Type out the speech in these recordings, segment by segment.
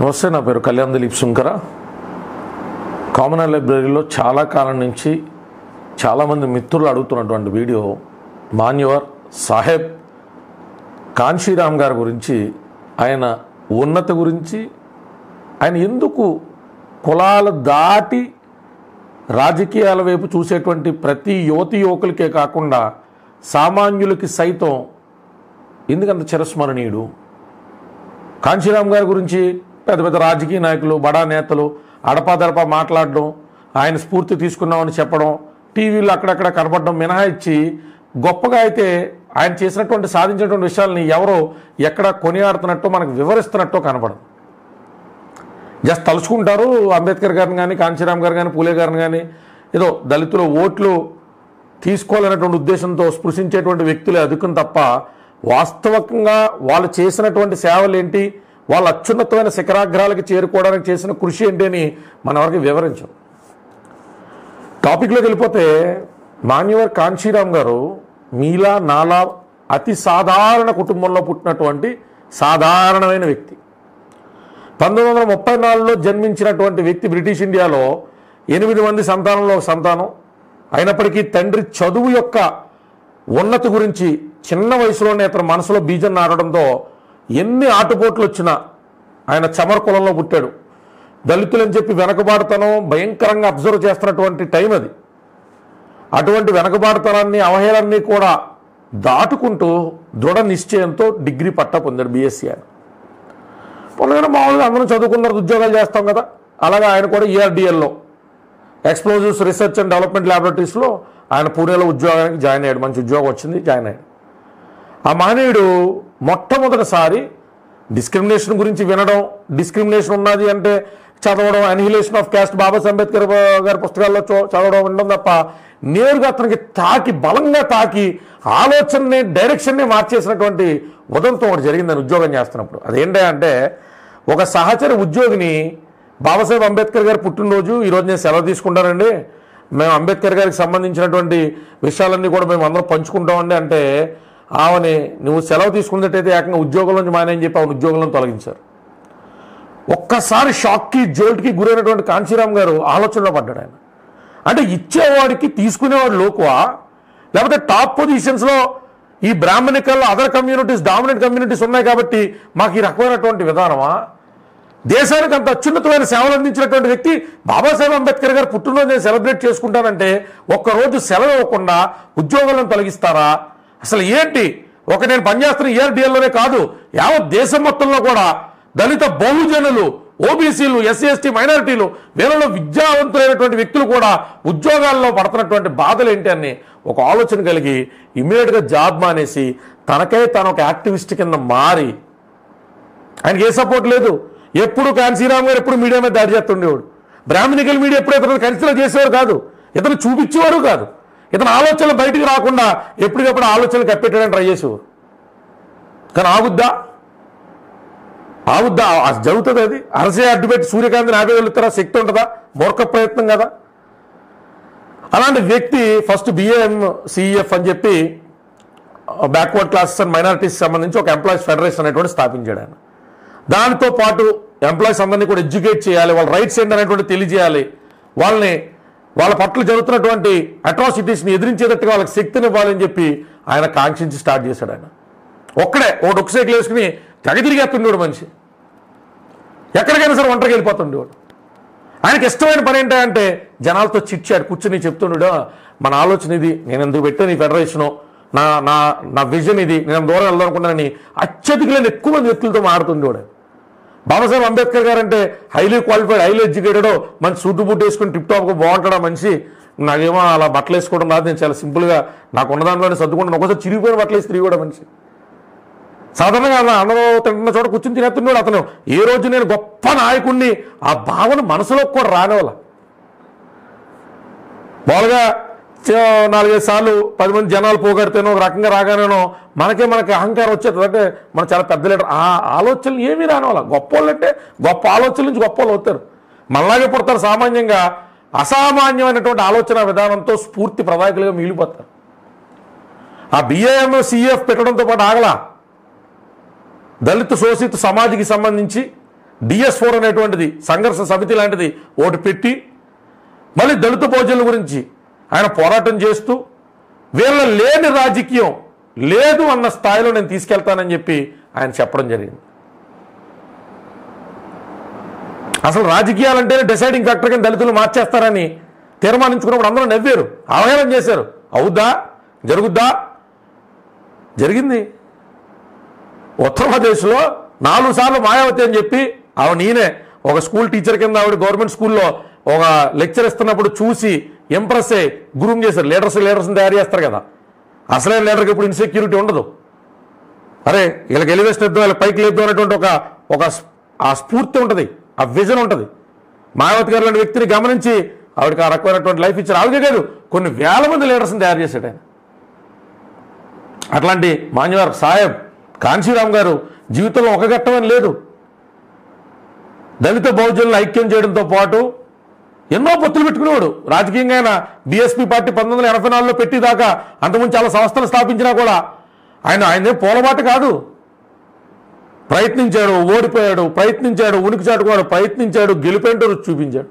నమస్తే నా పేరు. కళ్యాణ్ దిలీప్ సుంకర. కామన్ లైబ్రరీలో చాలా కాలం నుంచి చాలామంది మిత్రులు అడుగుతున్నటువంటి వీడియో మాన్యువర్ సాహెబ్. కాన్షీరామ్ గారి గురించి ఆయన ఉన్నత గురించి ఆయన ఎందుకు కులాలు దాటి రాజకీయాల వైపు చూసేటువంటి ప్రతి యువతి యువకులకే కాకుండా సామాన్యులకి సైతం ఎందుకంత చిరస్మరణీయుడు? కాంచీరామ్ గారి గురించి పెద్ద పెద్ద రాజకీయ నాయకులు బడా నేతలు అడపాదడపా మాట్లాడడం ఆయన స్ఫూర్తి తీసుకున్నామని చెప్పడం టీవీలు అక్కడక్కడ కనపడడం మినహాయించి గొప్పగా అయితే ఆయన చేసినటువంటి సాధించినటువంటి విషయాల్ని ఎవరో ఎక్కడ కొనియాడుతున్నట్టు మనకు వివరిస్తున్నట్టు కనపడదు జస్ట్ తలుచుకుంటారు అంబేద్కర్ గారిని కానీ కాంచీరామ్ గారు కానీ పూలే గారిని కానీ ఏదో దళితుల ఓట్లు తీసుకోవాలనేటువంటి ఉద్దేశంతో స్పృశించేటువంటి వ్యక్తులే అదుకుని తప్ప వాస్తవికంగా వాళ్ళు చేసినటువంటి సేవలు ఏంటి వాళ్ళ అత్యున్నతమైన శిఖరాగ్రహాలకు చేరుకోవడానికి చేసిన కృషి ఏంటి అని మన వరకు వివరించాం. టాపిక్లోకి వెళ్ళిపోతే మాన్యువర్ కాంచీరామ్ గారు మీలా నాలా అతి సాధారణ కుటుంబంలో పుట్టినటువంటి సాధారణమైన వ్యక్తి. పంతొమ్మిది వందల ముప్పై నాలుగులో జన్మించినటువంటి వ్యక్తి బ్రిటిష్ ఇండియాలో ఎనిమిది మంది సంతానంలో ఒక సంతానం. అయినప్పటికీ తండ్రి చదువు యొక్క ఉన్నతి గురించి చిన్న వయసులోనే అతను మనసులో బీజం నాటడంతో ఎన్ని ఆటుపోట్లు వచ్చినా ఆయన చమర కులంలో పుట్టాడు. దళితులని చెప్పి వెనకబాటుతనం భయంకరంగా అబ్జర్వ్ చేస్తున్నటువంటి టైం అది. అటువంటి వెనకబాటుతనాన్ని అవహేళన్ని కూడా దాటుకుంటూ దృఢ నిశ్చయంతో డిగ్రీ పట్టా పొందాడు బీఎస్సీ ఆయన. పొందగానే మామూలుగా అందరం చదువుకున్నారు ఉద్యోగాలు చేస్తాం కదా. అలాగే ఆయన కూడా ఈఆర్డిఎల్లో ఎక్స్ప్లోజివ్స్ రీసెర్చ్ అండ్ డెవలప్మెంట్ ల్యాబొరేటరీస్లో ఆయన పూణేలో ఉద్యోగానికి జాయిన్ అయ్యాడు. మంచి ఉద్యోగం వచ్చింది జాయిన్ అయ్యాడు. ఆ మహనీయుడు మొట్టమొదటిసారి డిస్క్రిమినేషన్ గురించి వినడం డిస్క్రిమినేషన్ ఉన్నది అంటే చదవడం annihilation of caste Babasaheb Ambedkar గారి పుస్తకాల్లో చదవడం ఉండడం తప్ప నేరుగా అతనికి తాకి బలంగా తాకి ఆలోచనని డైరెక్షన్ని మార్చేసినటువంటి ఉదంతం ఒకటి జరిగిందని ఉద్యోగం చేస్తున్నప్పుడు. అదేంటే అంటే ఒక సహచర ఉద్యోగిని బాబాసాహెబ్ అంబేద్కర్ గారు పుట్టినరోజు ఈరోజు నేను సెలవు తీసుకుంటానండి. మేము అంబేద్కర్ గారికి సంబంధించినటువంటి విషయాలన్నీ కూడా మేము అందరం పంచుకుంటామండి. అంటే ఆమెని నువ్వు సెలవు తీసుకున్నట్టయితే ఏకంగా ఉద్యోగం నుంచి మానేని చెప్పి ఆమెను ఉద్యోగంలో తొలగించారు. ఒక్కసారి షాక్కి జోల్ట్కి గురైనటువంటి కాంచీరామ్ గారు ఆలోచనలో పడ్డాడు ఆయన. అంటే ఇచ్చేవాడికి తీసుకునేవాడు లోకువా? లేకపోతే టాప్ పొజిషన్స్లో ఈ brahminical other communities dominant communities ఉన్నాయి కాబట్టి మాకు ఈ రకమైనటువంటి విధానమా? దేశానికి అంత అత్యున్నతమైన సేవలు అందించినటువంటి వ్యక్తి బాబాసాహెబ్ అంబేద్కర్ గారు పుట్టినరోజు నేను సెలబ్రేట్ చేసుకుంటానంటే ఒక్కరోజు సెలవు ఇవ్వకుండా ఉద్యోగాలను తొలగిస్తారా? అసలు ఏంటి? ఒక నేను పనిచేస్తున్న ఏఆర్డిఎల్లోనే కాదు యావత్ దేశం మొత్తంలో కూడా దళిత బహుజనులు ఓబీసీలు ఎస్సీ ఎస్టీ మైనారిటీలు వీళ్ళలో విద్యావంతులైనటువంటి వ్యక్తులు కూడా ఉద్యోగాల్లో పడుతున్నటువంటి బాధలు ఏంటి అని ఒక ఆలోచన కలిగి ఇమీడియట్గా జాబ్ మానేసి తనకై తను ఒక యాక్టివిస్ట్ కింద మారి ఆయనకి ఏ సపోర్ట్ లేదు. ఎప్పుడు కాన్సీరామ్ గారు ఎప్పుడు మీడియా మీద దాడి చేస్తుండేవాడు. బ్రాహ్మణికల్ మీడియా ఎప్పుడు ఇతను కన్సిడర్ చేసేవారు కాదు. ఇతను చూపించేవారు కాదు. ఇతను ఆలోచనలు బయటికి రాకుండా ఎప్పటికప్పుడు ఆలోచనలు కప్పెట్టడానికి ట్రై చేసేవారు. కానీ ఆగుద్దా? ఆగుద్దా? అది జరుగుతుంది అది. అరసే అడ్డుపెట్టి సూర్యకాంతిని ఆపే వెళ్తారా శక్తి ఉంటుందా? మూర్ఖ ప్రయత్నం కదా. అలాంటి వ్యక్తి ఫస్ట్ బిఏఎం సిఈఎఫ్ అని చెప్పి బ్యాక్వర్డ్ క్లాసెస్ అండ్ మైనారిటీస్ సంబంధించి ఒక ఎంప్లాయీస్ ఫెడరేషన్ అనేటువంటి స్థాపించాడు ఆయన. దానితో పాటు ఎంప్లాయీస్ అందరినీ కూడా ఎడ్యుకేట్ చేయాలి. వాళ్ళ రైట్స్ ఏంటి అనేటువంటి తెలియజేయాలి. వాళ్ళని వాళ్ళ పట్ల జరుగుతున్నటువంటి అట్రాసిటీస్ని ఎదిరించేటట్టుగా వాళ్ళకి శక్తిని ఇవ్వాలని చెప్పి ఆయన కాంక్షించి స్టార్ట్ చేశాడు ఆయన. ఒక్కడే ఓ డొక్కు సైకిల్ వేసుకుని తెగ తిరిగేస్తుండేవాడు మనిషి. ఎక్కడికైనా సరే ఒంటరికి వెళ్ళిపోతుండేవాడు. ఆయనకి ఇష్టమైన పని ఏంటంటే జనాలతో చిట్చాడు కూర్చొని చెప్తుండడు మన ఆలోచన ఇది నేను ఎందుకు పెట్టాను ఈ ఫెడరేషను నా నా నా విజన్ ఇది నేను దూరం వెళ్దాం అనుకున్నానని అత్యధికులైన ఎక్కువ మంది వ్యక్తులతో మారుతుండేవాడు బాబాసాహెబ్ అంబేద్కర్ గారు అంటే హైలీ క్వాలిఫైడ్ హైలీ ఎడ్యుకేటెడ్ మంచి సూటు బూట్ వేసుకుని టిప్ టాప్గా బాగుంటాడా మనిషి? నాకేమో అలా బట్టలు వేసుకోవడం రాదు నేను చాలా సింపుల్గా నాకు ఉన్న దాంట్లోనే సర్దుకుంటాను. ఒకసారి చిరిగిపోయిన బట్టలు వేసి తిరిగి కూడా మనిషి. సాధారణంగా అలా అన్నం తింటున్న చోట కూర్చుని తినేస్తున్నాడు అతను. ఏ రోజు నేను గొప్ప నాయకుడిని ఆ భావన మనసులోకి కూడా రానివ్వాల. మామూలుగా నాలుగైదు సార్లు పది మంది జనాలు పోగొడితేనో ఒక రకంగా రాగానేనో మనకే మనకి అహంకారం వచ్చేది. అంటే మనం చాలా పెద్ద లీడర్. ఆ ఆలోచనలు ఏమీ రానివ్వాల గొప్ప వాళ్ళు అంటే గొప్ప ఆలోచనల నుంచి గొప్ప వాళ్ళు అవుతారు. మనలాగే పుడతారు సామాన్యంగా. అసామాన్యమైనటువంటి ఆలోచన విధానంతో స్ఫూర్తి ప్రదాయకులుగా మిగిలిపోతారు. ఆ బిఏఎం సిఎఫ్ పెట్టడంతో పాటు ఆగలా. దళిత శోషిత సమాధికి సంబంధించి డిఎస్ ఫోర్ అనేటువంటిది సంఘర్ష సమితి లాంటిది ఒకటి పెట్టి మళ్ళీ దళిత భోజనుల గురించి ఆయన పోరాటం చేస్తూ వీళ్ళ లేని రాజకీయం లేదు అన్న స్థాయిలో నేను తీసుకెళ్తానని చెప్పి ఆయన చెప్పడం జరిగింది. అసలు రాజకీయాలంటేనే డిసైడింగ్ ఫ్యాక్టర్ కింద దళితులు మార్చేస్తారని తీర్మానించుకున్నప్పుడు అందరూ నవ్వారు అవహేళన చేశారు. అవుద్దా? జరుగుద్దా? జరిగింది. ఉత్తరప్రదేశ్లో నాలుగు సార్లు మాయావతి అని చెప్పి ఆవిడ నేనే ఒక స్కూల్ టీచర్ కింద ఆవిడ గవర్నమెంట్ స్కూల్లో ఒక లెక్చర్ ఇస్తున్నప్పుడు చూసి ఎంప్రెస్సే గ్రూమ్ చేశారు. లీడర్స్ లీడర్స్ని తయారు చేస్తారు కదా. అసలే లీడర్కి ఇప్పుడు ఇన్సెక్యూరిటీ ఉండదు. అరే వీళ్ళకి ఎలివేషన్ ఇద్దాం వీళ్ళకి పైకి లేద్దాం అనేటువంటి ఒక ఒక ఆ స్ఫూర్తి ఉంటుంది. ఆ విజన్ ఉంటుంది. మాయావతి గారు లాంటి వ్యక్తిని గమనించి ఆవిడకి ఆ రకమైనటువంటి లైఫ్ ఇచ్చారు. ఆవిడే కాదు కొన్ని వేల మంది లీడర్స్ని తయారు చేశాడు ఆయన. అట్లాంటి మాన్యవార్ సాహెబ్ కాంశీరామ్ గారు జీవితంలో ఒక ఘట్టమని లేదు. దళిత బహుజనులను ఐక్యం చేయడంతో పాటు ఎన్నో పొత్తులు పెట్టుకునేవాడు. రాజకీయంగా ఆయన బీఎస్పీ పార్టీ పంతొమ్మిది వందల ఎనభై నాలుగులో పెట్టేదాకా అంతకుముందు చాలా సంస్థలు స్థాపించినా కూడా ఆయన ఆయనే పోలబాట కాదు. ప్రయత్నించాడు ఓడిపోయాడు ప్రయత్నించాడు ఉనికి చాటుకున్నాడు ప్రయత్నించాడు గెలిపేంటో చూపించాడు.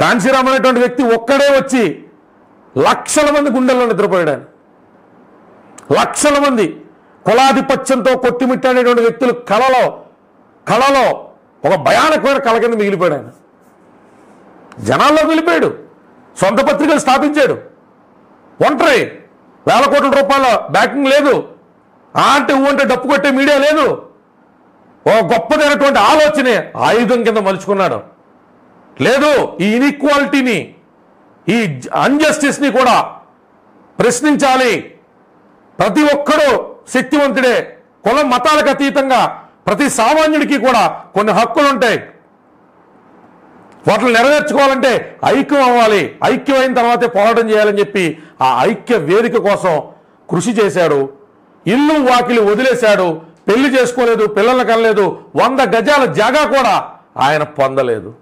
కాంశీరామ్ అనేటువంటి వ్యక్తి ఒక్కడే వచ్చి లక్షల మంది గుండెల్లో నిద్రపోయాడు ఆయన. లక్షల మంది కులాధిపత్యంతో కొట్టిమిట్టాడేటువంటి వ్యక్తులు కళలో కళలో ఒక భయానకమైన కళ కింద మిగిలిపోయాడు ఆయన. జనాల్లో వెళ్ళిపోయాడు సొంత పత్రికలు స్థాపించాడు. ఒంటరి. వేల కోట్ల రూపాయల బ్యాకింగ్ లేదు. ఆ అంటే ఊ అంటే డప్పు కొట్టే మీడియా లేదు. ఓ గొప్పదైనటువంటి ఆలోచనే ఆయుధం కింద మలుచుకున్నాడు. లేదు ఈ ఇన్ఈక్వాలిటీని ఈ అన్జస్టిస్ని కూడా ప్రశ్నించాలి. ప్రతి ఒక్కరూ శక్తివంతుడే. కులం మతాలకు అతీతంగా ప్రతి సామాన్యుడికి కూడా కొన్ని హక్కులు ఉంటాయి వాటిని నెరవేర్చుకోవాలంటే ఐక్యం అవ్వాలి. ఐక్యం అయిన తర్వాతే పోరాటం చేయాలని చెప్పి ఆ ఐక్య వేదిక కోసం కృషి చేశాడు. ఇల్లు వాకిలి వదిలేశాడు. పెళ్ళి చేసుకోలేదు పిల్లల్ని కనలేదు. వంద గజాల జాగా కూడా ఆయన పొందలేదు.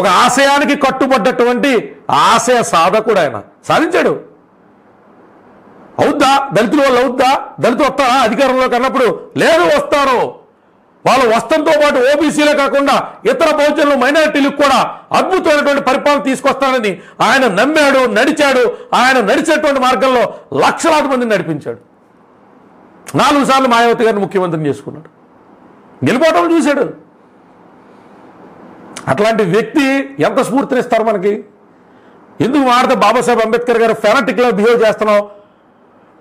ఒక ఆశయానికి కట్టుబడ్డటువంటి ఆశయ సాధకుడు ఆయన. సాధించాడు. అవుద్దా? దళితుల వల్ల అవుద్దా? దళితులు వస్తారా? అధికారంలోకి అన్నప్పుడు లేదు వస్తారు. వాళ్ళు వస్త్రంతో పాటు ఓబీసీలే కాకుండా ఇతర బహుజనులు మైనారిటీలకు కూడా అద్భుతమైనటువంటి పరిపాలన తీసుకొస్తానని ఆయన నమ్మాడు నడిచాడు ఆయన నడిచేటువంటి మార్గంలో లక్షలాది మందిని నడిపించాడు. నాలుగు సార్లు మాయావతి గారిని ముఖ్యమంత్రిని చేసుకున్నాడు. గెలిపోవటం చూశాడు. అట్లాంటి వ్యక్తి ఎంత స్ఫూర్తినిస్తారు మనకి? ఎందుకు మాడితే బాబాసాహెబ్ అంబేద్కర్ గారు ఫెనటిక్లా బిహేవ్ చేస్తున్నావు?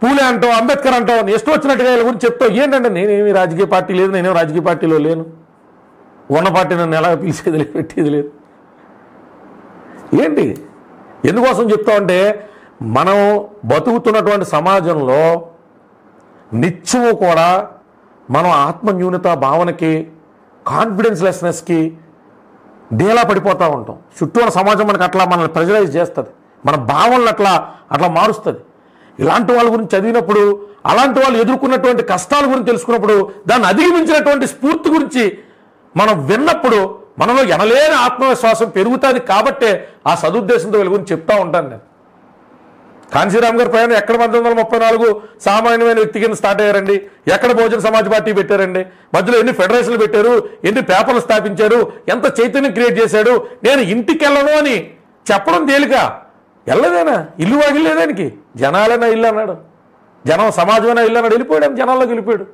పూలే అంటావు అంబేద్కర్ అంటావు ఇష్టం వచ్చినట్టుగా వీళ్ళ గురించి చెప్తావు. ఏంటంటే నేనేమి రాజకీయ పార్టీ లేదు నేనేం రాజకీయ పార్టీలో లేను. ఉన్న పార్టీ నన్ను ఎలా పిలిచేది లేదు పెట్టేది లేదు. ఏంటి? ఎందుకోసం చెప్తామంటే మనం బతుకుతున్నటువంటి సమాజంలో నిత్యము కూడా మనం ఆత్మన్యూనత భావనకి కాన్ఫిడెన్స్ లెస్నెస్కి డేలా పడిపోతూ ఉంటాం. చుట్టూ ఉన్న సమాజం మనకు అట్లా మనల్ని ప్రెజరైజ్ చేస్తుంది. మన భావనలు అట్లా అట్లా మారుస్తుంది. ఇలాంటి వాళ్ళ గురించి చదివినప్పుడు అలాంటి వాళ్ళు ఎదుర్కొన్నటువంటి కష్టాల గురించి తెలుసుకున్నప్పుడు దాన్ని అధిగమించినటువంటి స్ఫూర్తి గురించి మనం విన్నప్పుడు మనలో ఎనలేని ఆత్మవిశ్వాసం పెరుగుతుంది కాబట్టే ఆ సదుద్దేశంతో వీళ్ళ గురించి చెప్తా ఉంటాను నేను. కాంశీరామ్ గారి ప్రయాణం ఎక్కడ పంతొమ్మిది వందల ముప్పై నాలుగు సామాన్యమైన వ్యక్తి కింద స్టార్ట్ అయ్యారండి? ఎక్కడ బహుజన సమాజ్ పార్టీ పెట్టారండి? మధ్యలో ఎన్ని ఫెడరేషన్లు పెట్టారు? ఎన్ని పేపర్లు స్థాపించారు? ఎంత చైతన్యం క్రియేట్ చేశాడు? నేను ఇంటికి వెళ్ళను అని చెప్పడం తేలిక? వెళ్ళదేనా ఇల్లు వాగిలేదానికి జనాలైనా ఇల్లు అన్నాడు. జనం సమాజమైనా ఇల్లు అన్నాడు. వెళ్ళిపోయాడు జనాల్లోకి వెళ్ళిపోయాడు.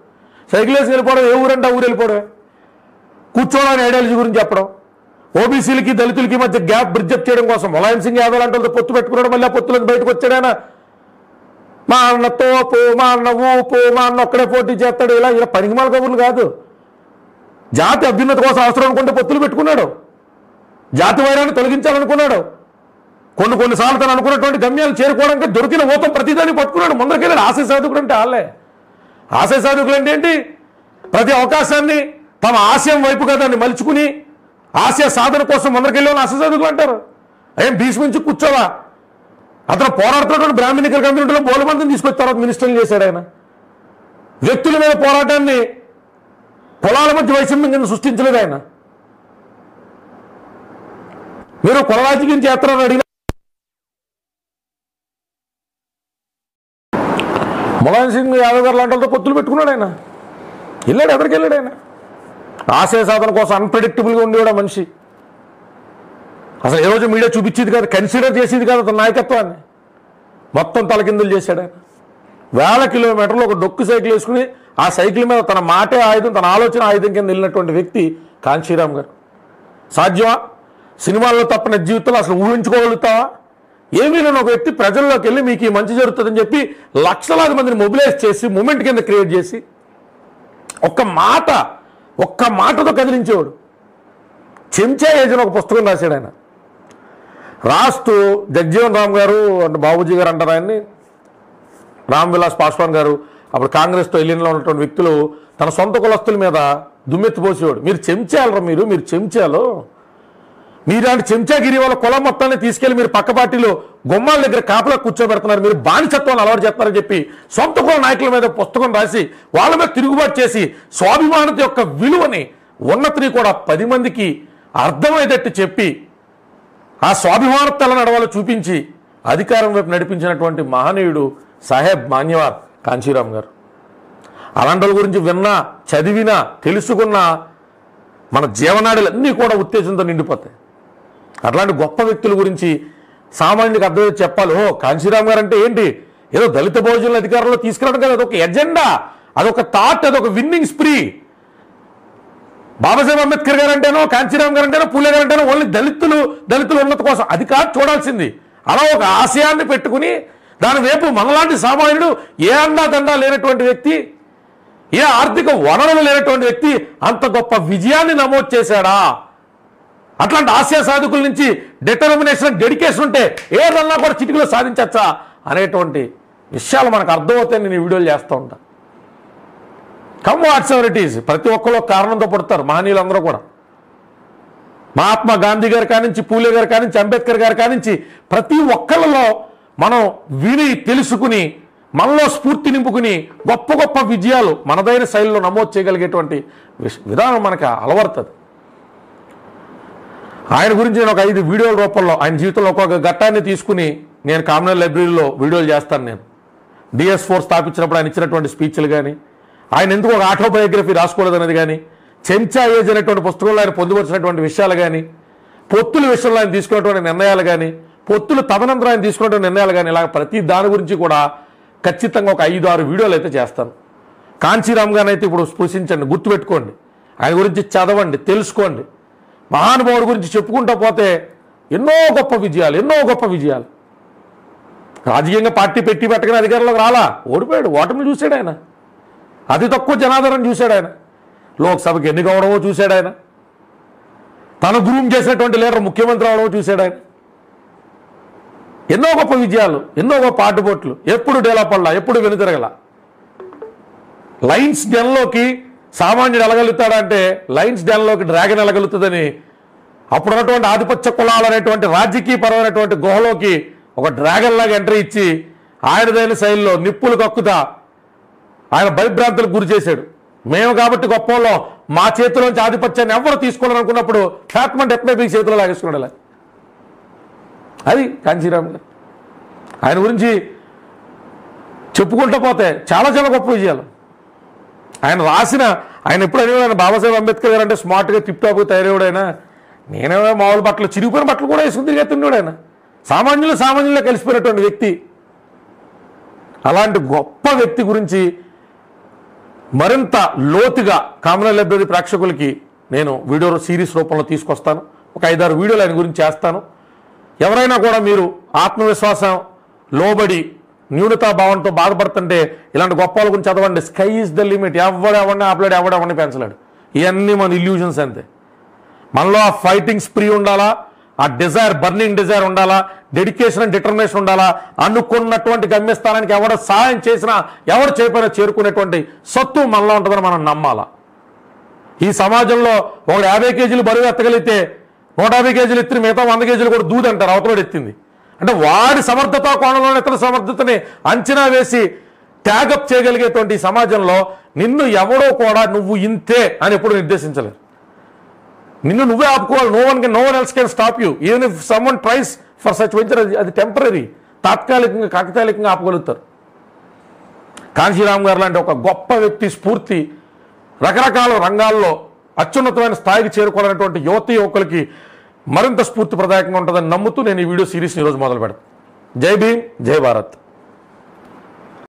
సైకిల్ వేసి వెళ్ళిపోవడం ఏ ఊరంటే ఊరు వెళ్ళిపోవడమే. కూర్చోవడానికి ఐడియాలజీ గురించి చెప్పడం. ఓబీసీలకి దళితులకి మధ్య గ్యాప్ బ్రిడ్జ్ చేయడం కోసం ములాయం సింగ్ యాదవ్ లాంటి వాళ్ళతో పొత్తు పెట్టుకున్నాడు. మళ్ళీ ఆ పొత్తులకు బయటకు వచ్చాడైనా మా అన్న తోపు మా అన్న ఊపు మా అన్న ఒక్కడే పోటీ చేస్తాడు. ఇలా ఇలా పనికిమాల కబుర్లు కాదు. జాతి అభ్యున్నత కోసం అవసరం అనుకుంటే పొత్తులు పెట్టుకున్నాడు. జాతి వైరాన్ని తొలగించాలనుకున్నాడు. కొన్ని కొన్నిసార్లు తను అనుకున్నటువంటి గమ్యాలు చేరుకోవడానికి దొరికిన ఊతం ప్రతిదాన్ని పట్టుకున్నాడు. ముందరికెళ్ళాడు. ఆశయ సాధకుడు అంటే వాళ్ళే ఆశయ సాధకులు అంటే ఏంటి? ప్రతి అవకాశాన్ని తమ ఆశయం వైపుగా దాన్ని మలుచుకుని ఆశయ సాధన కోసం ముందరికెళ్ళే ఆశయ సాధకులు అంటారు. ఏం భీష్మించి కూర్చోవా? అతను పోరాడుతున్నటువంటి బ్రాహ్మణికల కమ్యూనిటీలో బోలమందిని తీసుకొచ్చి తర్వాత మినిస్టర్లు చేశాడు ఆయన. వ్యక్తుల మీద పోరాటాన్ని కులాల మధ్య వైషమ్యం కింద సృష్టించలేదు ఆయన. మీరు కుల రాజకీయం చేస్తారని అడిగిన ములాయం సింగ్ యాదవ్ గారు లాంటి పొత్తులు పెట్టుకున్నాడు ఆయన. వెళ్ళాడు ఎక్కడికి వెళ్ళాడు ఆయన? ఆశయ సాధన కోసం అన్ప్రెడిక్టబుల్గా ఉండేవాడు ఆ మనిషి. అసలు ఏ రోజు మీడియా చూపించేది కాదు కన్సిడర్ చేసేది కాదు అతని నాయకత్వాన్ని. మొత్తం తలకిందులు చేశాడు ఆయన. వేల కిలోమీటర్లు ఒక డొక్కు సైకిల్ వేసుకుని ఆ సైకిల్ మీద తన మాటే ఆయుధం తన ఆలోచన ఆయుధం కింద వెళ్ళినటువంటి వ్యక్తి కాంశీరామ్ గారు. సాధ్యమా? సినిమాల్లో తప్పని జీవితంలో అసలు ఊహించుకోగలుగుతావా? ఏమీ ఒక వ్యక్తి ప్రజల్లోకి వెళ్ళి మీకు ఈ మంచి జరుగుతుందని చెప్పి లక్షలాది మందిని మొబిలైజ్ చేసి మూమెంట్ కింద క్రియేట్ చేసి ఒక్క మాట ఒక్క మాటతో కదిలించేవాడు. చెంచా ఏజన్ ఒక పుస్తకం రాశాడు ఆయన. రాస్తూ జగ్జీవన్ రామ్ గారు అంటే బాబుజీ గారు అంటారు ఆయన్ని. రామ్ విలాస్ పాస్వాన్ గారు అప్పుడు కాంగ్రెస్తో ఎల్లినలో ఉన్నటువంటి వ్యక్తులు తన సొంత కులస్తుల మీద దుమ్మెత్తిపోసేవాడు మీరు చెంచాలరా మీరు? మీరు చెంచాలో? మీలాంటి చెంచాగిరి వాళ్ళ కులం మొత్తాన్ని తీసుకెళ్ళి మీరు పక్క పార్టీలో గుమ్మాల దగ్గర కాపలా కూర్చోబెడుతున్నారు. మీరు బానిసత్వాన్ని అలవాటు చేస్తున్నారని చెప్పి సొంత కుల నాయకుల మీద పుస్తకం రాసి వాళ్ళ మీద తిరుగుబాటు చేసి స్వాభిమానత యొక్క విలువని ఉన్నతిని కూడా పది మందికి అర్థమయ్యేటట్టు చెప్పి ఆ స్వాభిమానతల నడవాలో చూపించి అధికారం వైపు నడిపించినటువంటి మహనీయుడు సాహెబ్ మాన్యవార్ కాంచీరామ్ గారు. అలాంటి గురించి విన్నా చదివినా తెలుసుకున్నా మన జీవనాడులన్నీ కూడా ఉత్తేజంతో నిండిపోతాయి. అట్లాంటి గొప్ప వ్యక్తుల గురించి సామాన్యుడికి అర్థం చెప్పాలి. ఓ కాంచీరామ్ గారు అంటే ఏంటి? ఏదో దళిత భోజనాల అధికారంలో తీసుకురావడం కదా అదొక ఎజెండా అదొక థాట్ అదొక విన్నింగ్ స్ప్రీ. బాబాసాహెబ్ అంబేద్కర్ గారు అంటేనో కాంచీరామ్ గారు అంటేనో పూలే గారు అంటేనో ఓన్లీ దళితులు దళితుల ఉన్నత కోసం అది కాదు చూడాల్సింది. అలా ఒక ఆశయాన్ని పెట్టుకుని దానివైపు మనలాంటి సామాన్యుడు ఏ అండా దండా లేనటువంటి వ్యక్తి ఏ ఆర్థిక వనరులు లేనటువంటి వ్యక్తి అంత గొప్ప విజయాన్ని నమోదు చేశాడా? అట్లాంటి ఆశయ సాధకుల నుంచి డిటర్మినేషన్ డెడికేషన్ ఉంటే ఏదన్నా కూడా చిటికలో సాధించచ్చా అనేటువంటి విషయాలు మనకు అర్థమవుతాయి నేను ఈ వీడియోలు చేస్తూ ఉంటా. కమ్ వాట్స్ ఎవర్ ఇట్ ప్రతి ఒక్కరు కారణంతో పుడతారు మహనీయులందరూ కూడా. మహాత్మా గాంధీ గారి కానించి పూలే గారి కానించి అంబేద్కర్ గారి కానించి ప్రతి ఒక్కళ్ళలో మనం విని తెలుసుకుని మనలో స్ఫూర్తి నింపుకుని గొప్ప గొప్ప విజయాలు మనదైన శైలిలో నమోదు చేయగలిగేటువంటి విధానం మనకు అలవడుతుంది ఆయన గురించి నేను ఒక ఐదు వీడియోల రూపంలో ఆయన జీవితంలో ఒక్కొక్క ఘట్టాన్ని తీసుకుని నేను కామనల్ లైబ్రరీలో వీడియోలు చేస్తాను నేను. డిఎస్ ఫోర్ స్థాపించినప్పుడు ఆయన ఇచ్చినటువంటి స్పీచ్లు కానీ ఆయన ఎందుకు ఒక ఆటోబయోగ్రఫీ రాసుకోలేదు అనేది కానీ చెంచా ఏజ్ అనేటువంటి పుస్తకంలో ఆయన పొందుపరిచినటువంటి విషయాలు కానీ పొత్తుల విషయంలో ఆయన తీసుకున్నటువంటి నిర్ణయాలు కానీ పొత్తులు తదనంతరం ఆయన తీసుకున్నటువంటి నిర్ణయాలు కానీ ఇలా ప్రతి దాని గురించి కూడా ఖచ్చితంగా ఒక ఐదు ఆరు వీడియోలు అయితే చేస్తాను. కాంచీరామ్ గారిని అయితే ఇప్పుడు స్పృశించండి గుర్తుపెట్టుకోండి. ఆయన గురించి చదవండి తెలుసుకోండి. మహానుభావుడి గురించి చెప్పుకుంటూ పోతే ఎన్నో గొప్ప విజయాలు ఎన్నో గొప్ప విజయాలు. రాజకీయంగా పార్టీ పెట్టి పెట్టగానే అధికారంలోకి రాలా? ఓడిపోయాడు ఓటమి చూశాడు ఆయన. అతి తక్కువ జనాదరణ చూశాడు ఆయన. లోక్సభకి ఎన్ని కావడమో చూశాడు ఆయన. తన గ్రూమ్ చేసినటువంటి లీడర్ ముఖ్యమంత్రి అవడమో చూశాడు ఆయన. ఎన్నో గొప్ప విజయాలు ఎన్నో గొప్ప ఆటుపోట్లు. ఎప్పుడు డెవలప్ అడ్లా ఎప్పుడు వెనుతిరగల. లైన్స్ డెన్లోకి సామాన్యుడు ఎలగలుగుతాడంటే లైన్స్ డ్యాన్లోకి డ్రాగన్ ఎలగలుగుతుందని అప్పుడున్నటువంటి ఆధిపత్య కులాలు అనేటువంటి రాజకీయ పరమైనటువంటి గుహలోకి ఒక డ్రాగన్ లాగా ఎంట్రీ ఇచ్చి ఆయనదైన శైలిలో నిప్పులు కక్కుతా ఆయన భయభ్రాంతులకు గురి చేశాడు. మేము కాబట్టి గొప్పలో మా చేతిలోంచి ఆధిపత్యాన్ని ఎవరు తీసుకోవాలని అనుకున్నప్పుడు ఫ్యాట్మెంట్ ఎట్మే చేతిలో లాగేసుకున్నాడు. అది కాంచీరామ్ గారు. ఆయన గురించి చెప్పుకుంటూ పోతే చాలా చాలా గొప్ప విజయాలు. ఆయన రాసిన ఆయన ఎప్పుడు అనేవాడు ఆయన బాబాసాహెబ్ అంబేద్కర్ గారు అంటే స్మార్ట్గా టిప్ టాప్గా తయారయ్యాడు ఆయన. నేనేమో మామూలు బట్టలు చిరిగిపోయిన బట్టలు కూడా వేసుకుని తిరిగేస్తున్నాడు ఆయన. సామాన్యులు సామాన్యుల్లో కలిసిపోయినటువంటి వ్యక్తి. అలాంటి గొప్ప వ్యక్తి గురించి మరింత లోతుగా కామన్ లైబ్రరీ ప్రేక్షకులకి నేను వీడియో సిరీస్ రూపంలో తీసుకొస్తాను. ఒక ఐదారు వీడియోలు ఆయన గురించి చేస్తాను. ఎవరైనా కూడా మీరు ఆత్మవిశ్వాసం లోబడి న్యూనతా భావంతో బాధపడుతుంటే ఇలాంటి గొప్ప వాళ్ళ గురించి చదవండి. స్కై ఇస్ ద లిమిట్ ఎవడు ఎవడిని ఆపలేడు ఎవడు ఎవడిని పెంచలేడు. ఇవన్నీ మన ఇల్యూజన్స్ అంతే. మనలో ఆ ఫైటింగ్ స్ప్రీ ఉండాలా? ఆ డిజైర్ బర్నింగ్ డిజైర్ ఉండాలా? డెడికేషన్ అండ్ డిటర్మినేషన్ ఉండాలా? అనుకున్నటువంటి గమ్యస్థానానికి ఎవరు సహాయం చేసినా ఎవరు చేయకపోయినా చేరుకునేటువంటి సత్తు మనలో ఉంటుందని మనం నమ్మాలా? ఈ సమాజంలో ఒక యాభై కేజీలు బరువు ఎత్తగలిగితే నూట యాభై కేజీలు ఎత్తిన మిగతా వంద కేజీలు కూడా దూదంటారు అవతలడు ఎత్తింది. అంటే వాడి సమర్థత కోణంలో ఇతర సమర్థతని అంచనా వేసి ట్యాగప్ చేయగలిగేటువంటి సమాజంలో నిన్ను ఎవడో కూడా నువ్వు ఇంతే అని ఎప్పుడు నిర్దేశించలేదు. నిన్ను నువ్వే ఆపుకోవాలి. No one no one else can stop you even if someone tries for such venture అది అది టెంపరీ తాత్కాలికంగా కాకతాళికంగా ఆపగలుగుతారు. కాంశీరామ్ గారు లాంటి ఒక గొప్ప వ్యక్తి స్ఫూర్తి రకరకాల రంగాల్లో అత్యున్నతమైన స్థాయికి చేరుకోవాలనేటువంటి యువతి యువకులకి మరింత స్ఫూర్తిప్రదాయకంగా ఉంటుందని నమ్ముతూ నేను ఈ వీడియో సిరీస్ని ఈరోజు మొదలు పెడతాను జై భీమ్ జై భారత్.